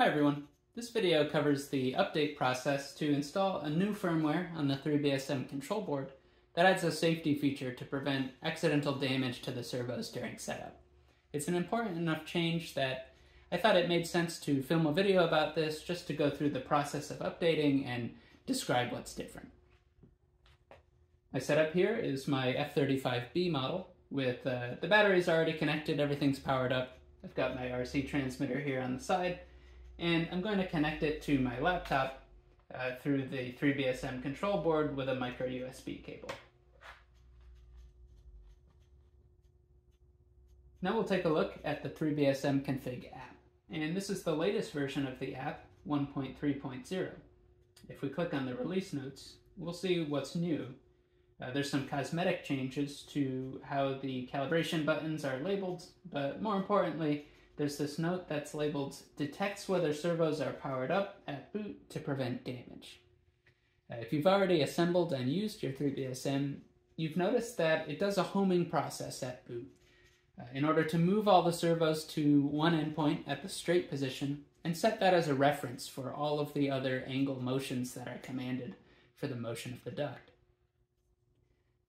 Hi everyone. This video covers the update process to install a new firmware on the 3BSM control board that adds a safety feature to prevent accidental damage to the servos during setup. It's an important enough change that I thought it made sense to film a video about this just to go through the process of updating and describe what's different. My setup here is my F35B model with uh, the batteries already connected, everything's powered up. I've got my RC transmitter here on the side, and I'm going to connect it to my laptop uh, through the 3BSM control board with a micro USB cable. Now we'll take a look at the 3BSM config app. And this is the latest version of the app, 1.3.0. If we click on the release notes, we'll see what's new. Uh, there's some cosmetic changes to how the calibration buttons are labeled, but more importantly, there's this note that's labeled detects whether servos are powered up at boot to prevent damage. Uh, if you've already assembled and used your 3BSM, you've noticed that it does a homing process at boot. Uh, in order to move all the servos to one endpoint at the straight position and set that as a reference for all of the other angle motions that are commanded for the motion of the duct.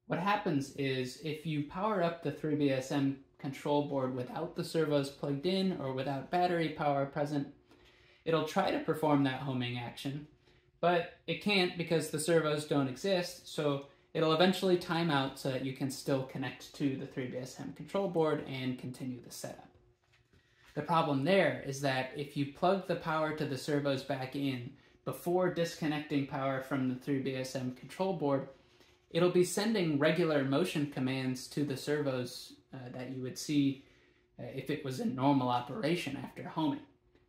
What happens is if you power up the 3BSM control board without the servos plugged in or without battery power present, it'll try to perform that homing action, but it can't because the servos don't exist, so it'll eventually time out so that you can still connect to the 3BSM control board and continue the setup. The problem there is that if you plug the power to the servos back in before disconnecting power from the 3BSM control board, it'll be sending regular motion commands to the servos uh, that you would see uh, if it was in normal operation after homing.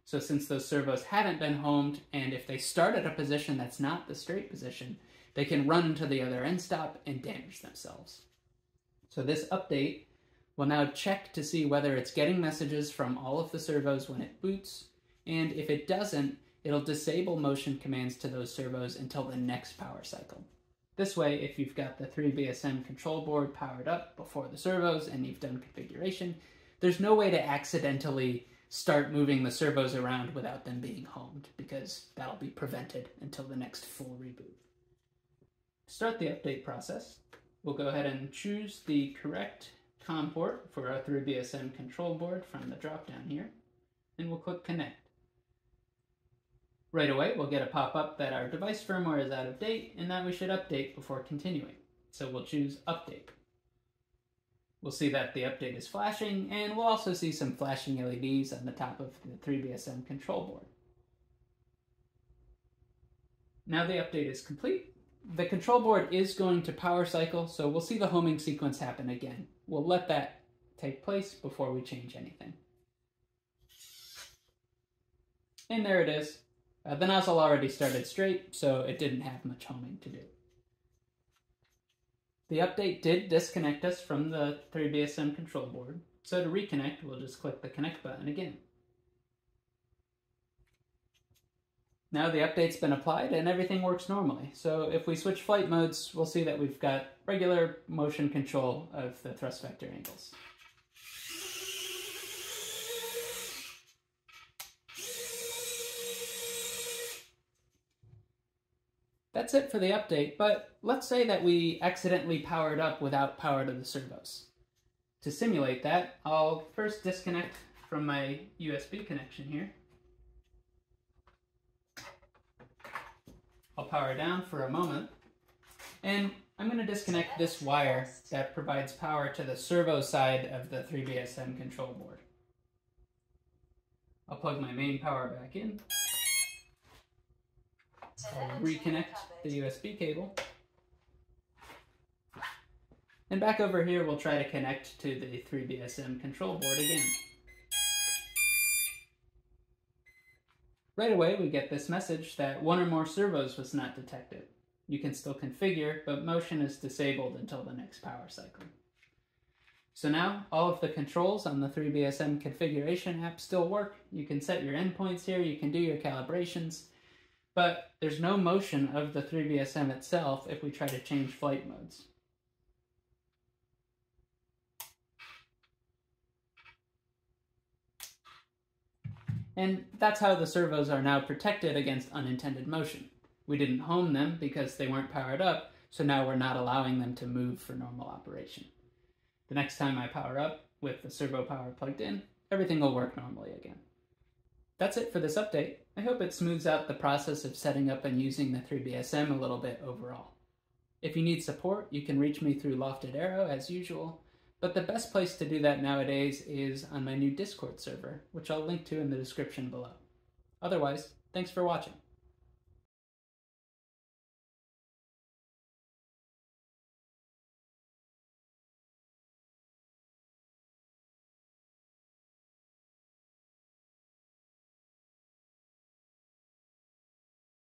So since those servos haven't been homed, and if they start at a position that's not the straight position, they can run to the other end stop and damage themselves. So this update will now check to see whether it's getting messages from all of the servos when it boots, and if it doesn't, it'll disable motion commands to those servos until the next power cycle. This way, if you've got the 3BSM control board powered up before the servos and you've done configuration, there's no way to accidentally start moving the servos around without them being homed, because that'll be prevented until the next full reboot. Start the update process, we'll go ahead and choose the correct COM port for our 3BSM control board from the drop-down here, and we'll click Connect. Right away, we'll get a pop-up that our device firmware is out of date and that we should update before continuing. So we'll choose Update. We'll see that the update is flashing, and we'll also see some flashing LEDs on the top of the 3BSM control board. Now the update is complete. The control board is going to power cycle, so we'll see the homing sequence happen again. We'll let that take place before we change anything. And there it is. Uh, the nozzle already started straight, so it didn't have much homing to do. The update did disconnect us from the 3BSM control board, so to reconnect, we'll just click the connect button again. Now the update's been applied and everything works normally. So if we switch flight modes, we'll see that we've got regular motion control of the thrust vector angles. That's it for the update, but let's say that we accidentally powered up without power to the servos. To simulate that, I'll first disconnect from my USB connection here. I'll power down for a moment, and I'm going to disconnect this wire that provides power to the servo side of the 3BSM control board. I'll plug my main power back in. Reconnect the USB cable. And back over here, we'll try to connect to the 3BSM control board again. Right away, we get this message that one or more servos was not detected. You can still configure, but motion is disabled until the next power cycle. So now, all of the controls on the 3BSM configuration app still work. You can set your endpoints here, you can do your calibrations, but there's no motion of the 3BSM itself if we try to change flight modes. And that's how the servos are now protected against unintended motion. We didn't home them because they weren't powered up, so now we're not allowing them to move for normal operation. The next time I power up with the servo power plugged in, everything will work normally again. That's it for this update. I hope it smooths out the process of setting up and using the 3BSM a little bit overall. If you need support, you can reach me through Lofted Aero as usual, but the best place to do that nowadays is on my new Discord server, which I'll link to in the description below. Otherwise, thanks for watching.